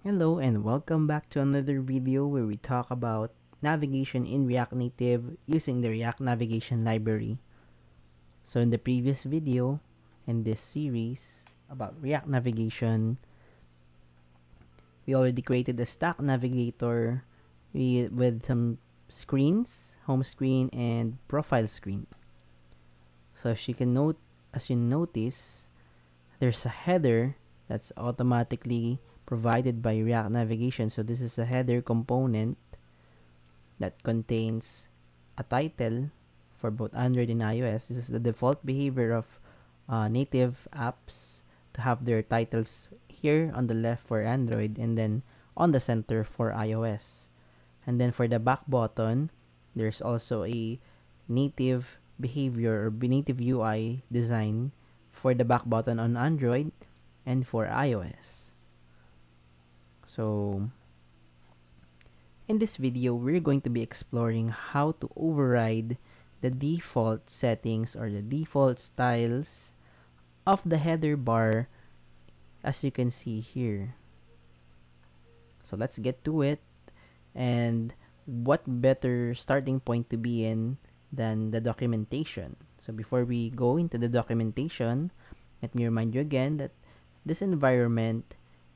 Hello and welcome back to another video where we talk about navigation in React Native using the React Navigation Library. So in the previous video in this series about React Navigation, we already created a stack navigator with some screens, home screen and profile screen. So as you can note, as you notice, there's a header that's automatically provided by React Navigation. So this is a header component that contains a title for both Android and iOS. This is the default behavior of uh, native apps to have their titles here on the left for Android and then on the center for iOS. And then for the back button, there's also a native behavior or native UI design for the back button on Android and for iOS. So in this video, we're going to be exploring how to override the default settings or the default styles of the header bar as you can see here. So let's get to it and what better starting point to be in than the documentation. So before we go into the documentation, let me remind you again that this environment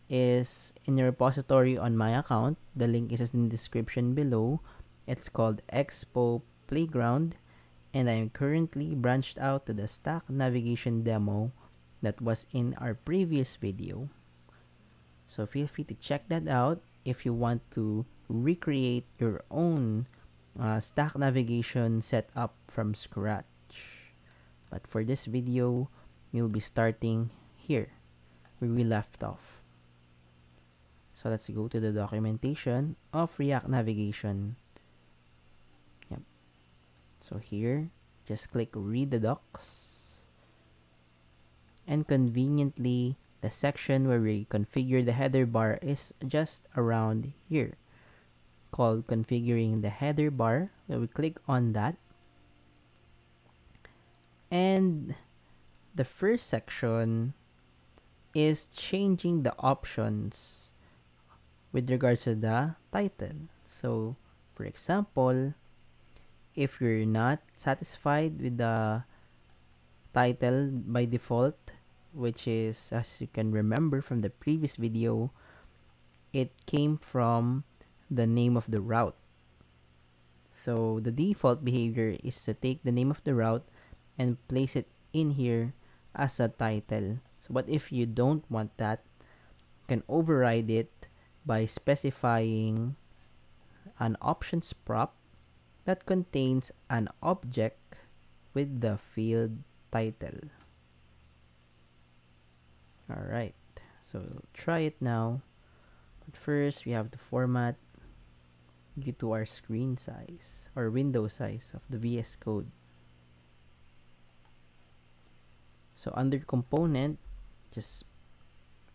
is in the repository on my account. The link is in the description below. It's called Expo Playground and I'm currently branched out to the stack navigation demo that was in our previous video. So feel free to check that out if you want to recreate your own uh, stack navigation setup from scratch. But for this video, you'll be starting here where we left off. So let's go to the documentation of React Navigation. Yep. So here, just click read the docs. And conveniently, the section where we configure the header bar is just around here called configuring the header bar. So we click on that. And the first section is changing the options with regards to the title. So, for example, if you're not satisfied with the title by default, which is, as you can remember from the previous video, it came from the name of the route. So the default behavior is to take the name of the route and place it in here as a title. So what if you don't want that? You can override it by specifying an options prop that contains an object with the field title. Alright, so we'll try it now. But first, we have to format due to our screen size or window size of the VS Code. So under component, just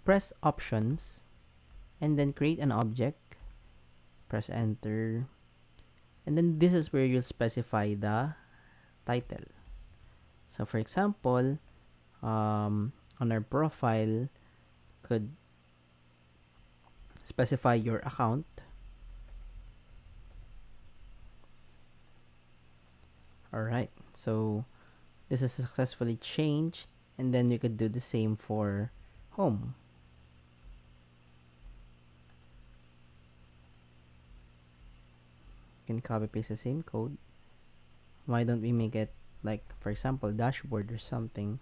press options and then create an object. Press enter. And then this is where you'll specify the title. So for example um, on our profile could specify your account. Alright so this is successfully changed and then you could do the same for home can copy paste the same code. Why don't we make it like for example dashboard or something?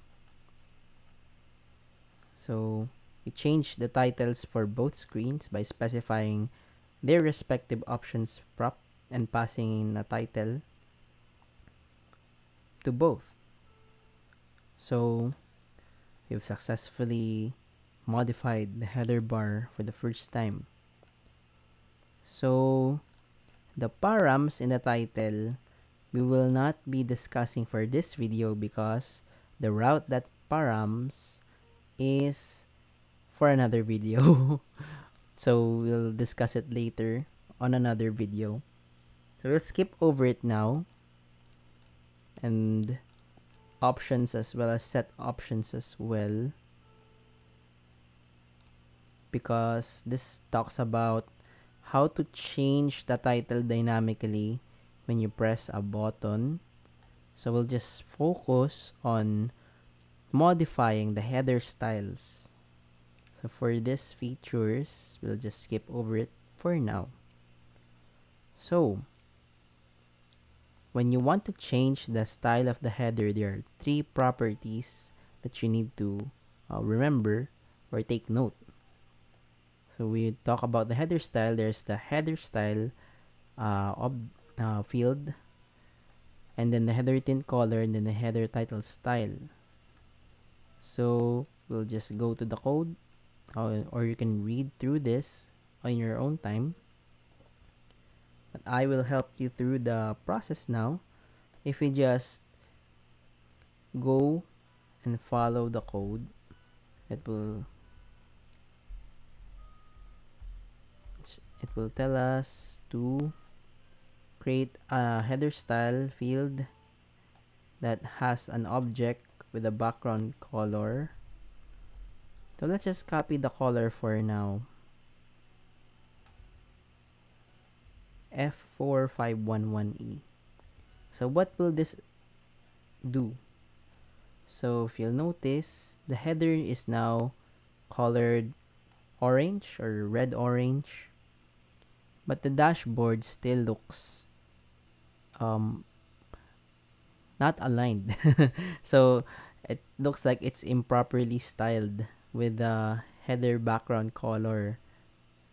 So we change the titles for both screens by specifying their respective options prop and passing in a title to both. So we've successfully modified the header bar for the first time. So the params in the title we will not be discussing for this video because the route that params is for another video. so we'll discuss it later on another video. So we'll skip over it now. And options as well as set options as well. because this talks about how to change the title dynamically when you press a button. So we'll just focus on modifying the header styles. So for these features, we'll just skip over it for now. So, when you want to change the style of the header, there are three properties that you need to uh, remember or take note. So we talk about the header style. There's the header style uh, ob, uh, field, and then the header tint color, and then the header title style. So we'll just go to the code, or, or you can read through this on your own time. But I will help you through the process now. If we just go and follow the code, it will it will tell us to create a header style field that has an object with a background color. So let's just copy the color for now. F4511E so what will this do? So if you'll notice the header is now colored orange or red orange but the dashboard still looks um not aligned. So it looks like it's improperly styled with the header background color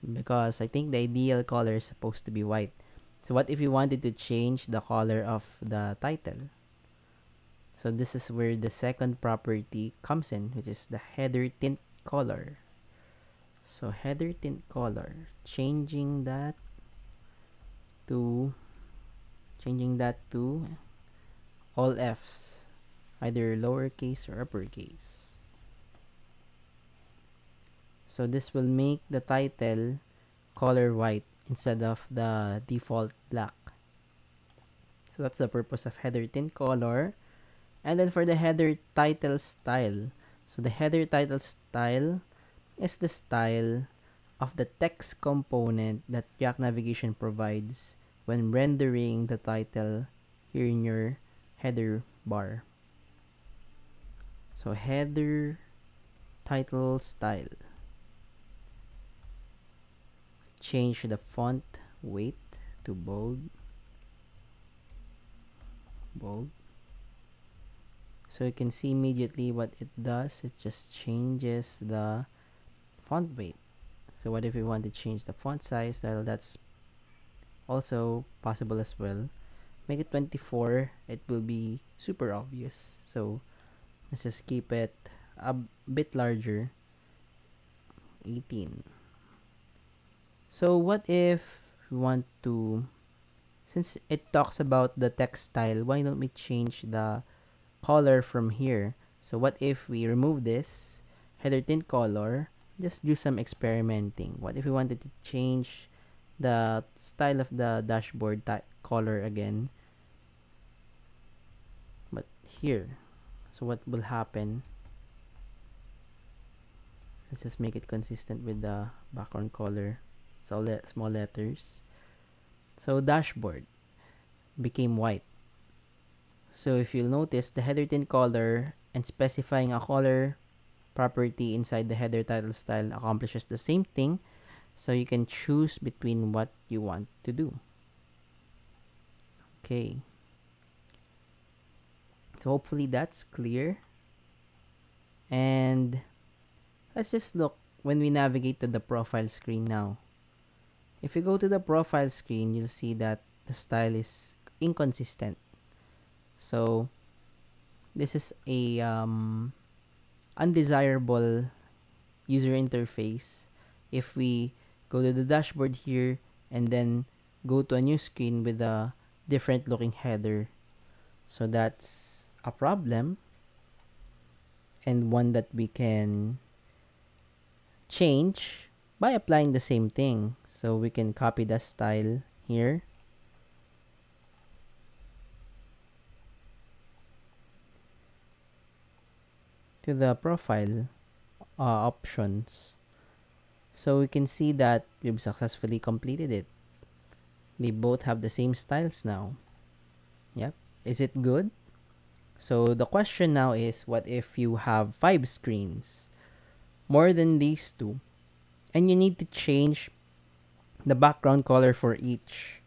because I think the ideal color is supposed to be white. So what if you wanted to change the color of the title? So this is where the second property comes in which is the header tint color. So header tint color changing that to changing that to all F's either lowercase or uppercase. So this will make the title color white instead of the default black. So that's the purpose of header tint color. And then for the header title style. So the header title style is the style of the text component that React Navigation provides when rendering the title here in your header bar. So header title style. Change the font weight to bold. Bold. So you can see immediately what it does. It just changes the font weight. So what if we want to change the font size? Well, that's also possible as well. Make it 24 it will be super obvious. So let's just keep it a bit larger. 18 so what if we want to since it talks about the text style why don't we change the color from here? So what if we remove this header tint color just do some experimenting. What if we wanted to change the style of the dashboard color again? But here so what will happen? Let's just make it consistent with the background color. So let small letters. So dashboard became white. So if you'll notice the header tint color and specifying a color property inside the header title style accomplishes the same thing so you can choose between what you want to do. Okay. So hopefully that's clear. And let's just look when we navigate to the profile screen now. If you go to the profile screen, you'll see that the style is inconsistent. So this is a um, undesirable user interface if we go to the dashboard here and then go to a new screen with a different looking header. So that's a problem and one that we can change by applying the same thing. So we can copy the style here to the profile uh, options So we can see that we've successfully completed it. They both have the same styles now. Yep. Is it good? So the question now is what if you have five screens? More than these two. And you need to change the background color for each.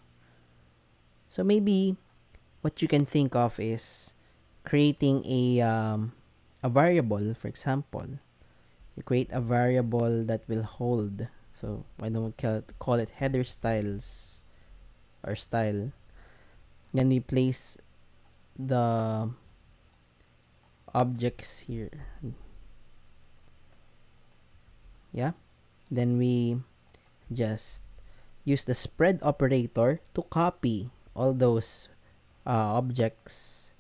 So maybe what you can think of is creating a um, a variable, for example. You create a variable that will hold. So why don't we call it header styles or style. Then we place the objects here. Yeah. Then we just use the spread operator to copy all those uh, objects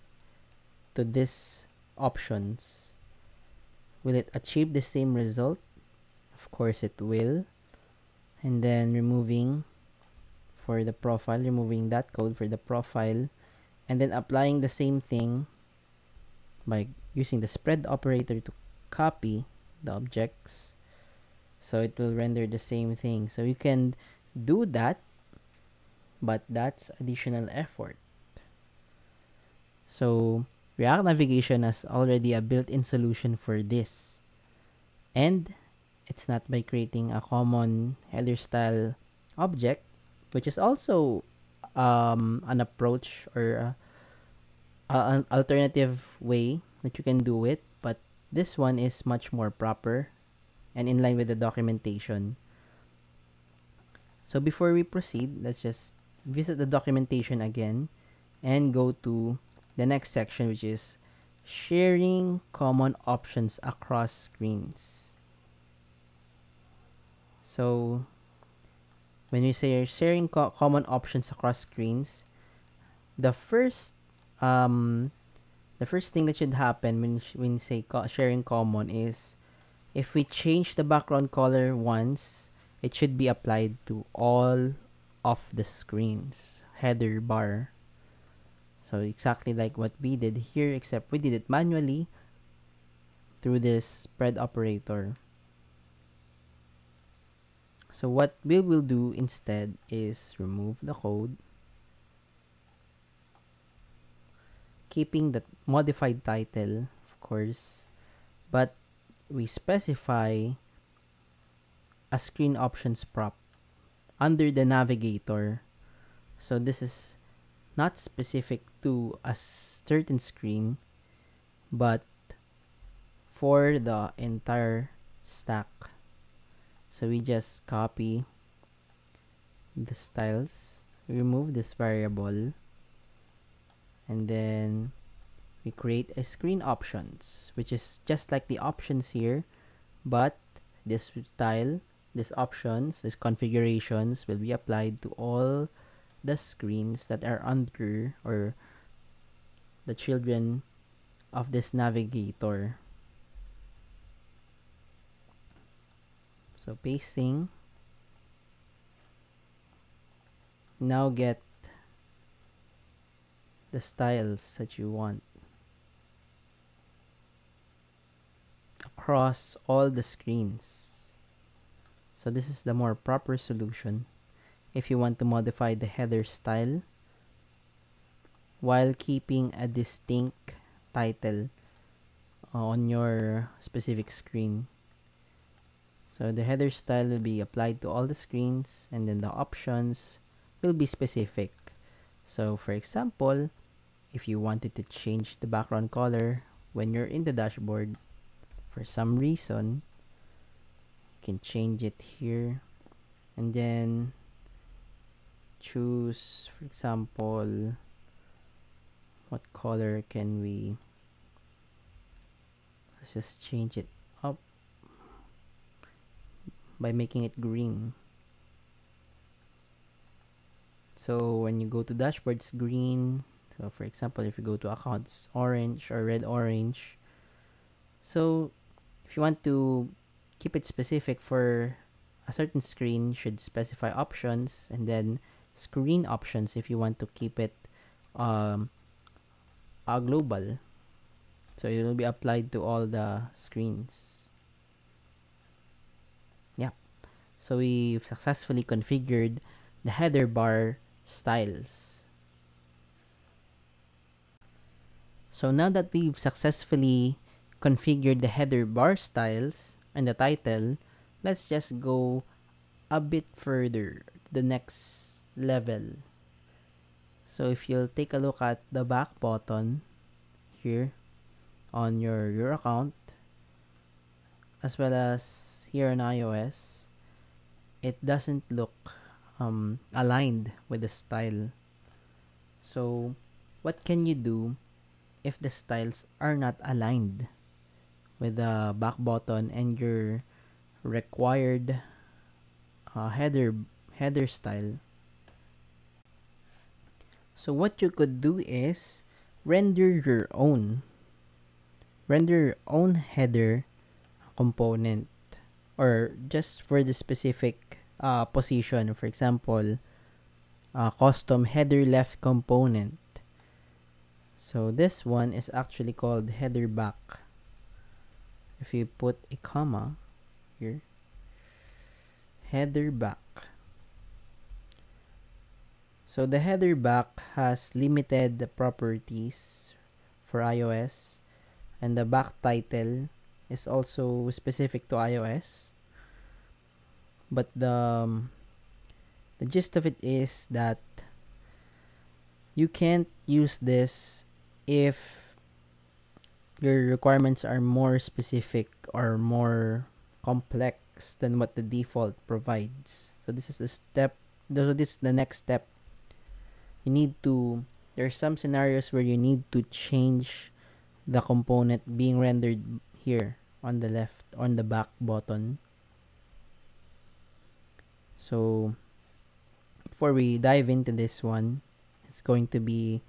to this options. Will it achieve the same result? Of course it will. And then removing for the profile, removing that code for the profile, and then applying the same thing by using the spread operator to copy the objects. So it will render the same thing. So you can do that, but that's additional effort. So React Navigation has already a built-in solution for this. And it's not by creating a common header style object which is also um, an approach or an alternative way that you can do it but this one is much more proper and in line with the documentation so before we proceed let's just visit the documentation again and go to the next section which is sharing common options across screens so when you say sharing co common options across screens, the first um, the first thing that should happen when when say co sharing common is if we change the background color once, it should be applied to all of the screens header bar. So exactly like what we did here, except we did it manually through this spread operator. So what we will do instead is remove the code, keeping the modified title, of course, but we specify a screen options prop under the navigator. So this is not specific to a certain screen, but for the entire stack. So we just copy the styles, remove this variable, and then we create a screen options, which is just like the options here, but this style, this options, this configurations will be applied to all the screens that are under or the children of this navigator So pasting. Now get the styles that you want across all the screens. So this is the more proper solution if you want to modify the header style while keeping a distinct title uh, on your specific screen. So the header style will be applied to all the screens and then the options will be specific. So for example, if you wanted to change the background color when you're in the dashboard for some reason, you can change it here and then choose for example what color can we let's just change it up by making it green. So when you go to dashboards green, so for example, if you go to accounts orange or red orange. So if you want to keep it specific for a certain screen, should specify options and then screen options if you want to keep it um, a global. So it will be applied to all the screens. yeah So we've successfully configured the header bar styles. So now that we've successfully configured the header bar styles and the title, let's just go a bit further, the next level. So if you'll take a look at the back button here on your, your account, as well as here on iOS, it doesn't look um, aligned with the style. So what can you do if the styles are not aligned with the back button and your required uh, header header style so what you could do is render your own render your own header component or just for the specific uh, position. For example uh, custom header left component. So this one is actually called header back. If you put a comma here header back so the header back has limited properties for iOS and the back title is also specific to iOS but the um, the gist of it is that you can't use this if your requirements are more specific or more complex than what the default provides. So this is the step, so this is the next step. You need to, there are some scenarios where you need to change the component being rendered here on the left, on the back button. So before we dive into this one, it's going to be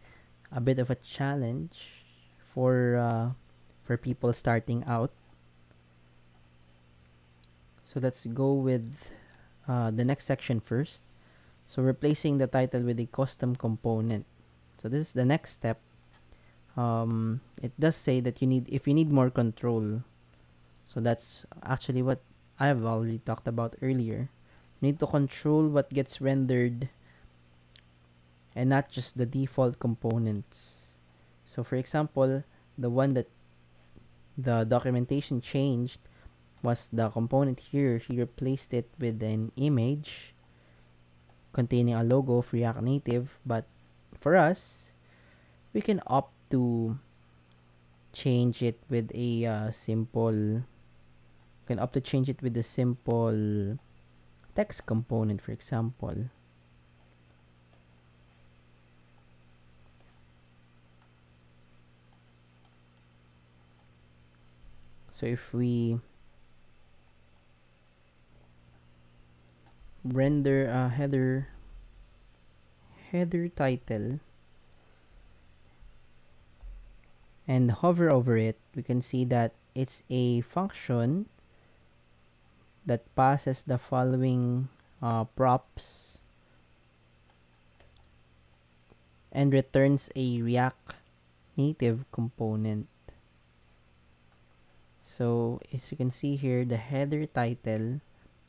a bit of a challenge for uh, for people starting out. So let's go with uh, the next section first. So replacing the title with a custom component. So this is the next step. Um, it does say that you need if you need more control. So that's actually what I've already talked about earlier. You need to control what gets rendered and not just the default components. So for example, the one that the documentation changed was the component here. He replaced it with an image containing a logo of React Native. But for us, we can opt to change it with a uh, simple can opt to change it with a simple text component for example So if we render a header header title and hover over it, we can see that it's a function that passes the following uh, props and returns a React Native component. So as you can see here, the header title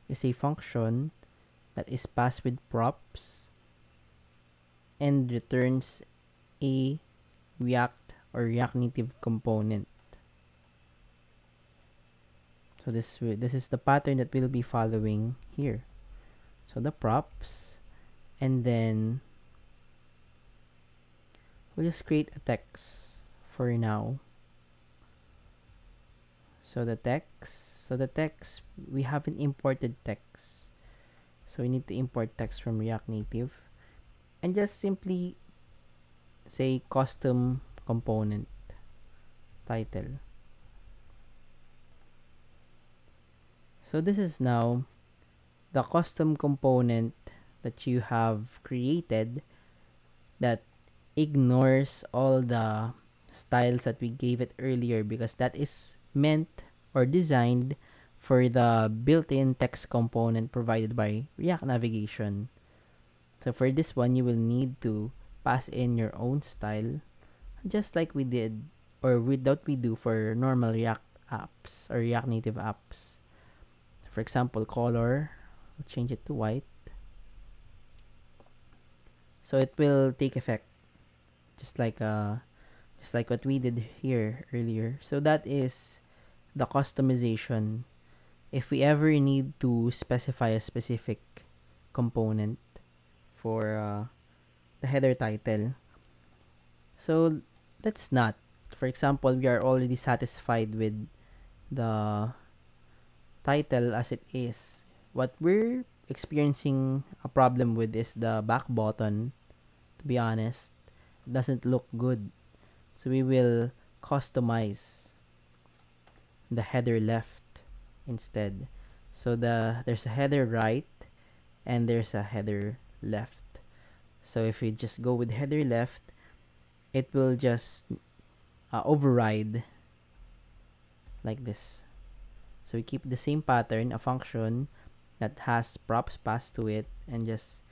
is a function that is passed with props and returns a React or React Native component. So this this is the pattern that we'll be following here. So the props and then we'll just create a text for now. So the text, so the text, we haven't imported text. So we need to import text from React Native and just simply say custom component title. So this is now the custom component that you have created that ignores all the styles that we gave it earlier because that is meant or designed for the built-in text component provided by React Navigation. So for this one, you will need to pass in your own style, just like we did or without we do for normal React apps or React Native apps. For example, color, I'll change it to white. So it will take effect just like uh just like what we did here earlier. So that is the customization if we ever need to specify a specific component for uh, the header title. So let's not. For example, we are already satisfied with the title as it is. What we're experiencing a problem with is the back button. To be honest, doesn't look good. So we will customize the header left instead. So the there's a header right and there's a header left. So if we just go with header left, it will just uh, override like this. So we keep the same pattern, a function that has props passed to it and just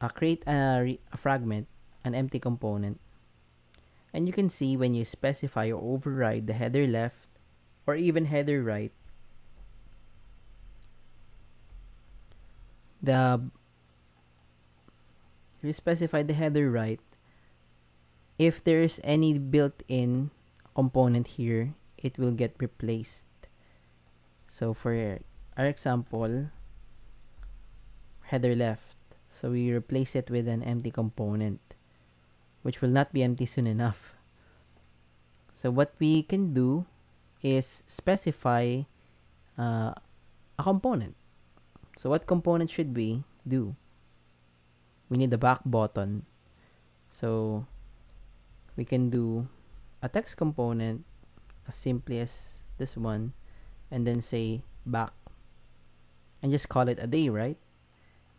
uh, create a, a fragment, an empty component. And you can see when you specify or override the header left or even header right, the you specify the header right, if there is any built-in component here, it will get replaced. So for our example, header left. So we replace it with an empty component, which will not be empty soon enough. So what we can do is specify uh, a component. So what component should we do? We need the back button. So we can do a text component as simply as this one and then say back and just call it a day, right?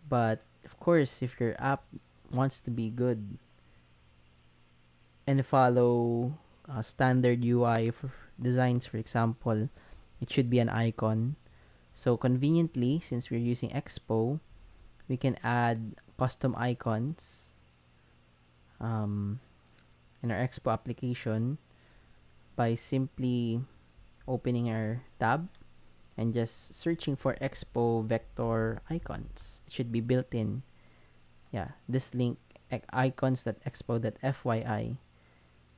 But of course, if your app wants to be good and follow uh, standard UI for designs, for example, it should be an icon. So conveniently, since we're using Expo, we can add custom icons um, in our Expo application by simply opening our tab and just searching for Expo vector icons. It should be built in. Yeah, this link icons.expo.fyi.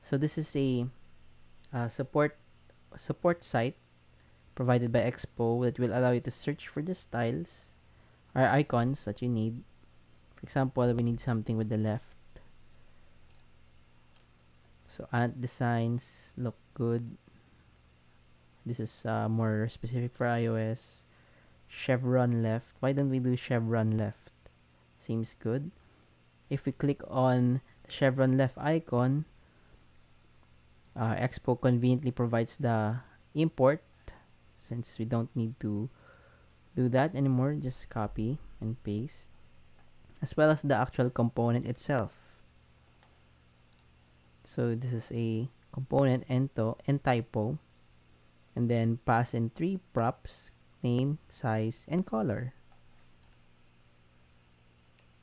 So this is a uh, support support site provided by Expo that will allow you to search for the styles or icons that you need. For example, we need something with the left. So ant designs look good. This is uh, more specific for iOS. Chevron left. Why don't we do chevron left? Seems good. If we click on the chevron left icon, uh, Expo conveniently provides the import since we don't need to do that anymore just copy and paste as well as the actual component itself so this is a component ento and typo and then pass in three props name size and color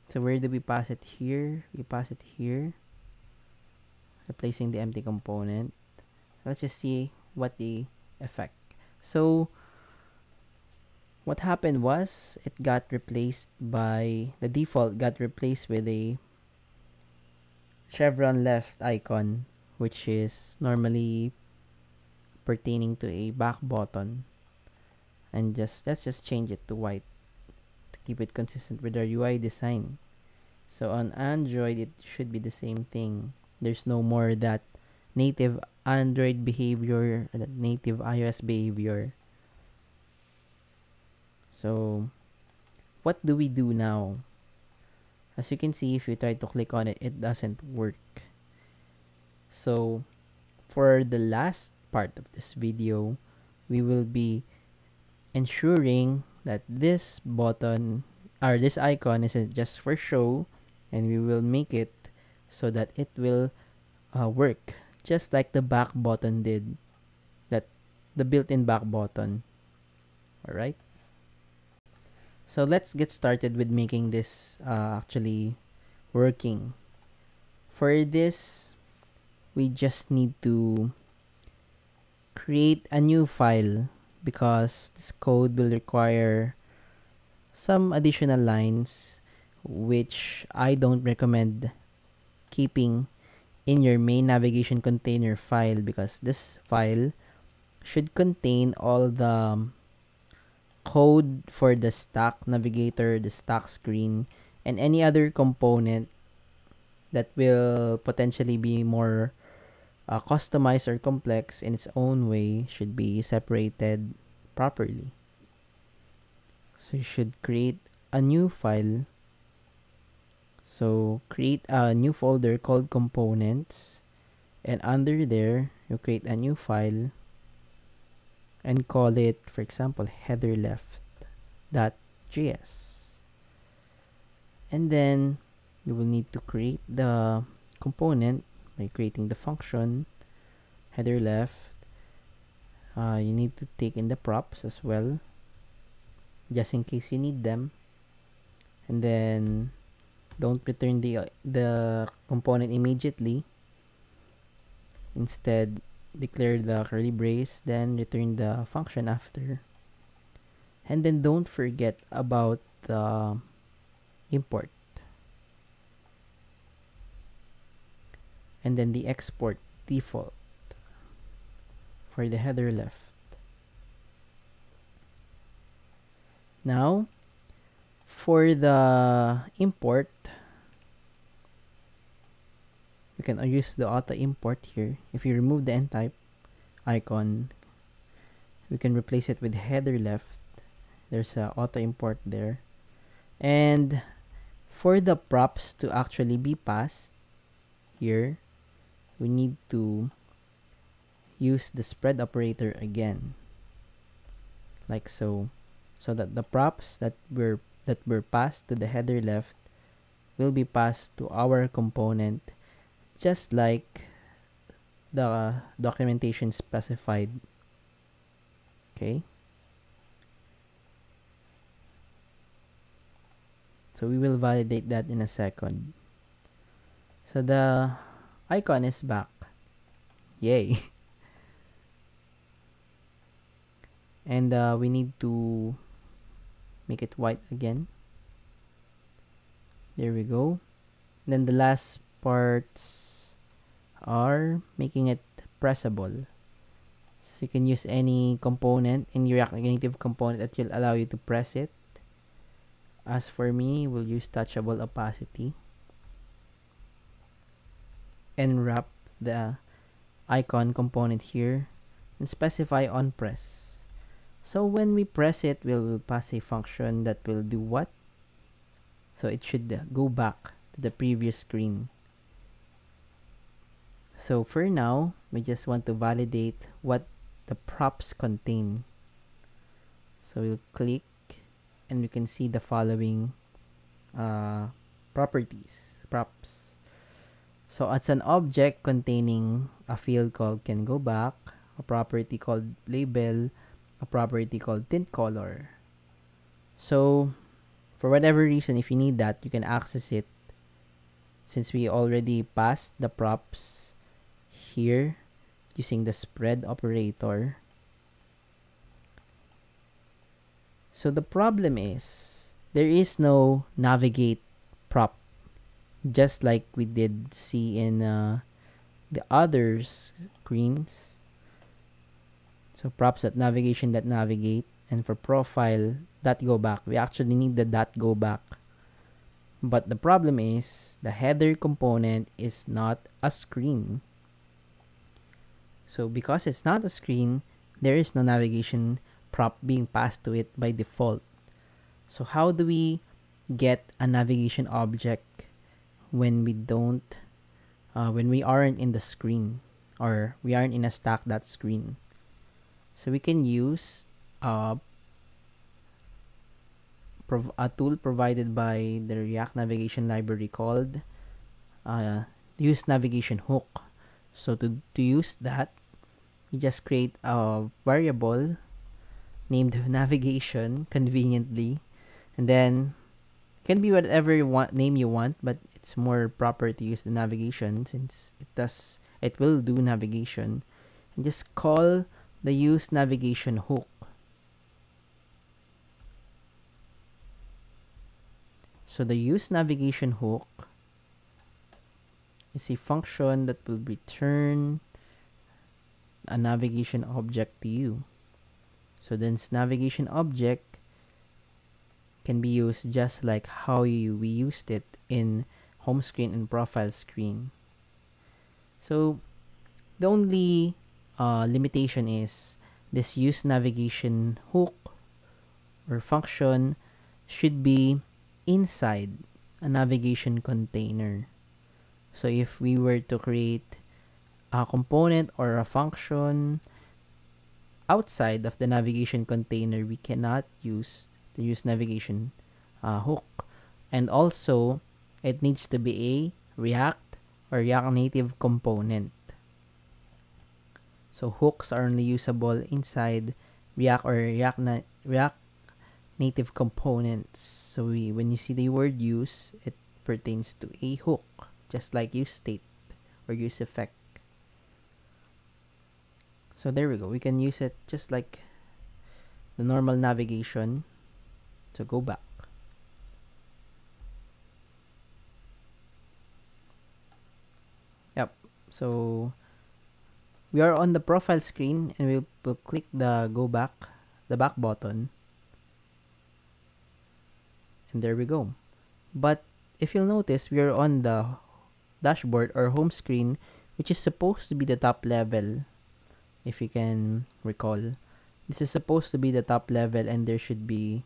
so where do we pass it here we pass it here replacing the empty component. Let's just see what the effect. So what happened was it got replaced by the default got replaced with a chevron left icon which is normally pertaining to a back button. And just let's just change it to white to keep it consistent with our UI design. So on Android it should be the same thing. There's no more that native Android behavior, native iOS behavior. So, what do we do now? As you can see, if you try to click on it, it doesn't work. So, for the last part of this video, we will be ensuring that this button or this icon isn't just for show and we will make it so that it will uh, work just like the back button did that the built-in back button. All right so let's get started with making this uh, actually working. For this we just need to create a new file because this code will require some additional lines which I don't recommend keeping in your main navigation container file because this file should contain all the code for the stack navigator, the stack screen, and any other component that will potentially be more uh, customized or complex in its own way should be separated properly. So you should create a new file. So create a new folder called components. And under there you create a new file. And call it for example header left.js and then you will need to create the component by creating the function header left uh, you need to take in the props as well just in case you need them. And then don't return the uh, the component immediately. Instead declare the curly brace then return the function after. And then don't forget about the import. And then the export default for the header left. Now for the import we can use the auto import here. If you remove the Entypo icon we can replace it with header left. There's a auto import there. And for the props to actually be passed here we need to use the spread operator again like so so that the props that were that were passed to the header left will be passed to our component just like the documentation specified okay so we will validate that in a second so the icon is back. Yay. and uh, we need to make it white again. There we go. Then the last parts are making it pressable. So you can use any component in your React Native component that will allow you to press it. As for me, we'll use touchable opacity and wrap the icon component here and specify on press. So when we press it, we'll pass a function that will do what? So it should go back to the previous screen. So for now, we just want to validate what the props contain. So we'll click and we can see the following uh, properties, props. So it's an object containing a field called can go back, a property called label, a property called tint color. So for whatever reason, if you need that, you can access it since we already passed the props here using the spread operator. So the problem is there is no navigate prop just like we did see in uh, the other screens. So props that navigation that navigate and for profile that go back. We actually need the that go back. But the problem is the header component is not a screen. So because it's not a screen, there is no navigation prop being passed to it by default. So how do we get a navigation object when we don't uh, when we aren't in the screen or we aren't in a stack that screen so we can use uh, a tool provided by the React navigation library called uh, use navigation hook. So to, to use that you just create a variable named navigation conveniently. And then can be whatever you want name you want but it's more proper to use the navigation since it does it will do navigation. And just call the use navigation hook So the use navigation hook is a function that will return a navigation object to you. So this navigation object can be used just like how you, we used it in home screen and profile screen. So the only uh, limitation is this use navigation hook or function should be inside a navigation container. So if we were to create a component or a function outside of the navigation container, we cannot use the use navigation uh, hook. And also, it needs to be a React or React Native component. So hooks are only usable inside React or React, na React native components. So we, when you see the word use, it pertains to a hook, just like use state or use effect. So there we go. We can use it just like the normal navigation. So go back. Yep. So we are on the profile screen and we will click the go back, the back button. And there we go. But if you'll notice, we are on the dashboard or home screen, which is supposed to be the top level if you can recall. This is supposed to be the top level and there should be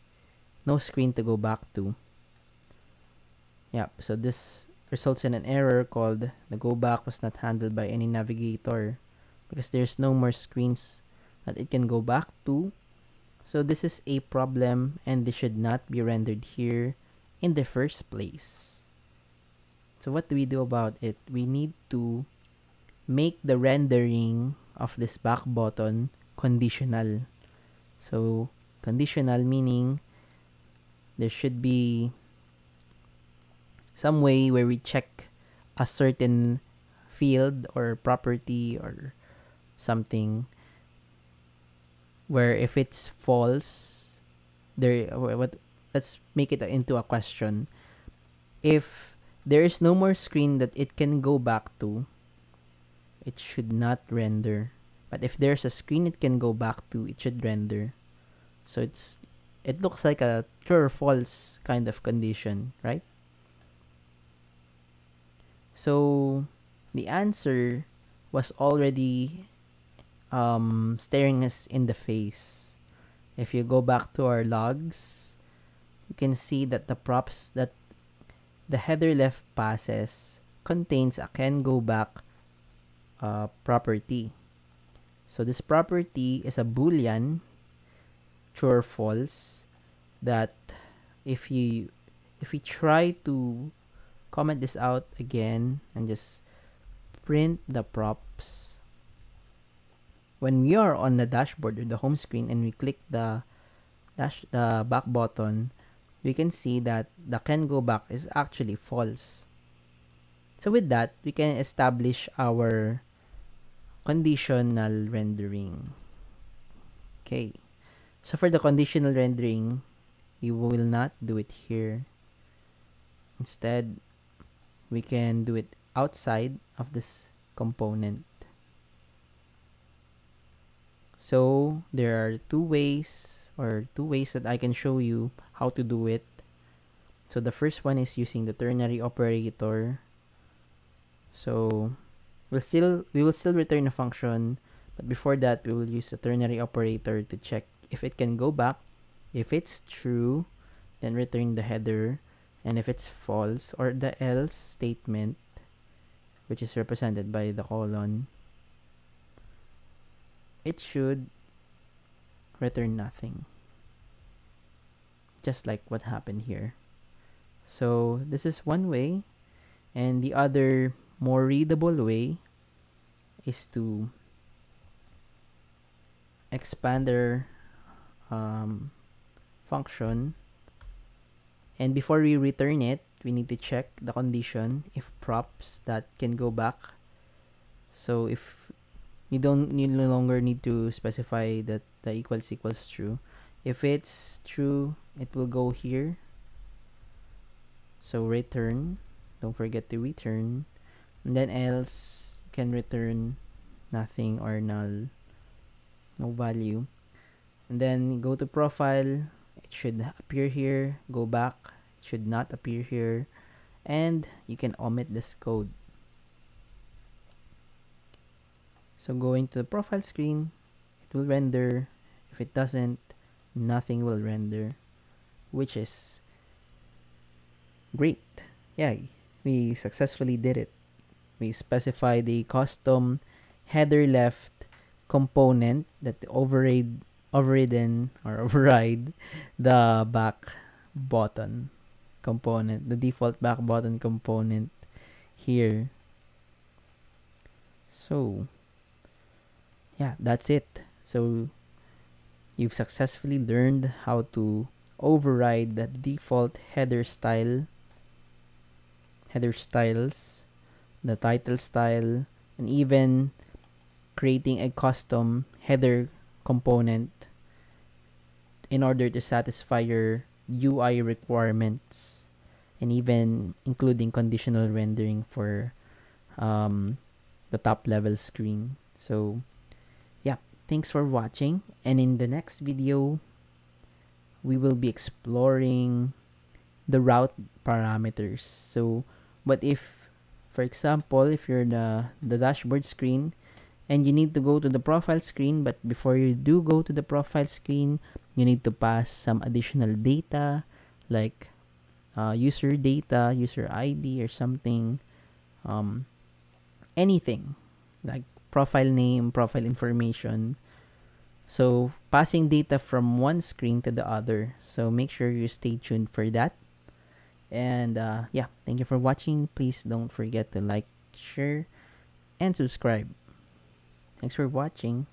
no screen to go back to. Yep, so this results in an error called the go back was not handled by any navigator because there's no more screens that it can go back to. So this is a problem and this should not be rendered here in the first place. So what do we do about it? We need to make the rendering of this back button conditional. So conditional meaning there should be some way where we check a certain field or property or something where if it's false there what let's make it into a question if there is no more screen that it can go back to it should not render. But if there's a screen it can go back to, it should render. So it's it looks like a true or false kind of condition, right? So the answer was already um, staring us in the face. If you go back to our logs, you can see that the props that the header left passes contains a can go back uh, property. So this property is a boolean, true or false, that if you if we try to comment this out again and just print the props when we are on the dashboard or the home screen and we click the dash the back button we can see that the can go back is actually false so with that we can establish our conditional rendering. Okay. So for the conditional rendering, we will not do it here. Instead, we can do it outside of this component. So there are two ways or two ways that I can show you how to do it. So the first one is using the ternary operator. So we'll still we will still return a function but before that we will use a ternary operator to check if it can go back if it's true then return the header and if it's false or the else statement which is represented by the colon it should return nothing. Just like what happened here. So this is one way and the other more readable way is to expand their um, function. And before we return it we need to check the condition if props that can go back. So if you don't you no longer need to specify that the equals equals true. If it's true it will go here. So return. Don't forget to return. And then else you can return nothing or null. No value. And then go to profile. It should appear here. Go back. It should not appear here. And you can omit this code so going to the profile screen it will render. If it doesn't nothing will render which is great. Yeah we successfully did it. We specify the custom header left component that override overridden or override the back button component the default back button component here. So yeah that's it so you've successfully learned how to override the default header style header styles the title style and even creating a custom header component in order to satisfy your UI requirements and even including conditional rendering for um, the top level screen. So thanks for watching and in the next video we will be exploring the route parameters. So but if for example if you're the the dashboard screen and you need to go to the profile screen but before you do go to the profile screen you need to pass some additional data like uh, user data user id or something um, anything like profile name profile information. So passing data from one screen to the other. So make sure you stay tuned for that. And uh, yeah thank you for watching. Please don't forget to like share and subscribe. Thanks for watching.